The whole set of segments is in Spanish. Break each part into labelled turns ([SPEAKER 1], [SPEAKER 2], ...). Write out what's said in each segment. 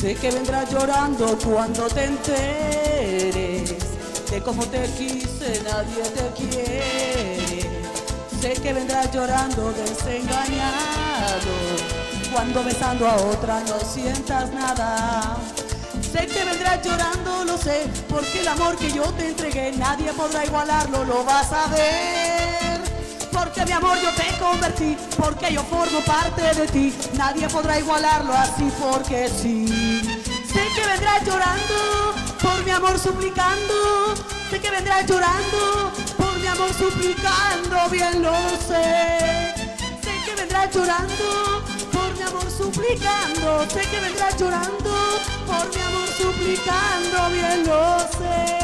[SPEAKER 1] Sé que vendrás llorando cuando te enteres de cómo te quise, nadie te quiere. Sé que vendrás llorando desengañado cuando besando a otra no sientas nada. Sé que vendrás llorando, lo sé, porque el amor que yo te entregué nadie podrá igualarlo, lo vas a ver. Mi amor yo te convertí, porque yo formo parte de ti, nadie podrá igualarlo así porque sí. Sé que vendrás llorando, por mi amor suplicando, sé que vendrás llorando, por mi amor suplicando, bien lo sé. Sé que vendrás llorando, por mi amor suplicando, sé que vendrás llorando, por mi amor suplicando, bien lo sé.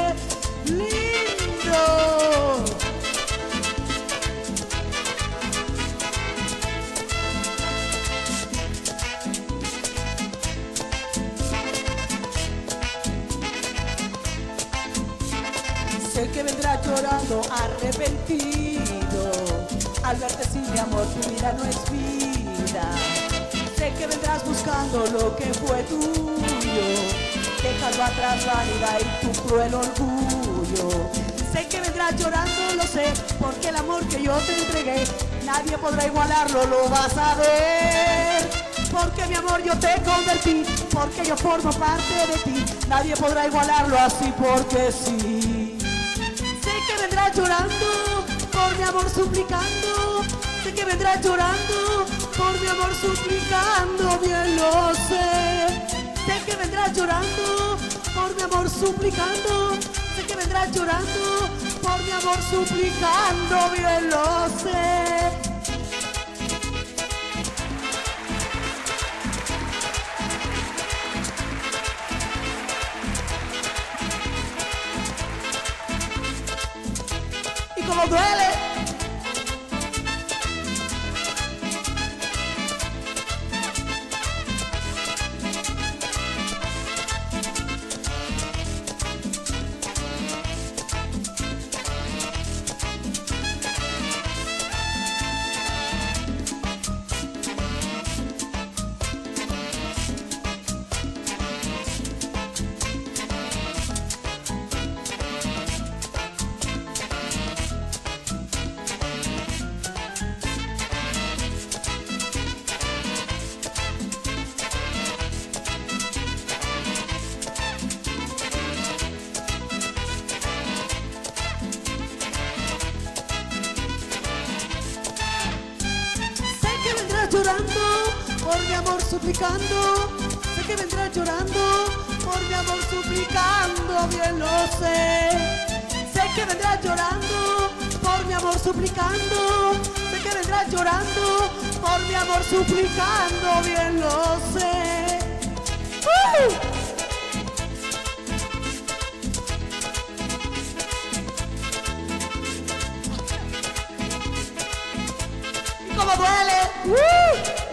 [SPEAKER 1] Sé que vendrás llorando arrepentido. Al verte sin mi amor tu vida no es vida. Sé que vendrás buscando lo que fue tuyo. Dejando atrás vanidad y tu cruel orgullo. Sé que vendrás llorando, lo sé Porque el amor que yo te entregué Nadie podrá igualarlo, lo vas a ver. Porque mi amor yo te convertí, porque yo formo parte de ti, nadie podrá igualarlo así porque sí. Llorando, por mi amor suplicando, sé que vendrás llorando, por mi amor suplicando, bien lo sé. Sé que vendrás llorando, por mi amor suplicando, sé que vendrás llorando, por mi amor suplicando, bien lo. Como duele. Por mi amor suplicando. Sé que vendrás llorando, por mi amor suplicando, bien lo sé. Sé que vendrás llorando, por mi amor suplicando. Sé que vendrás llorando, por mi amor suplicando, bien lo sé. ¡Uh! Duele? ¡Uh!